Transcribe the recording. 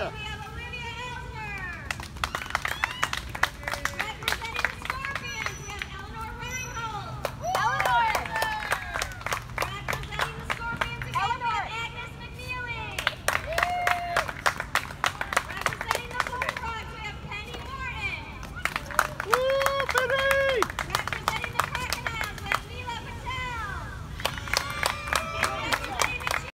Yeah.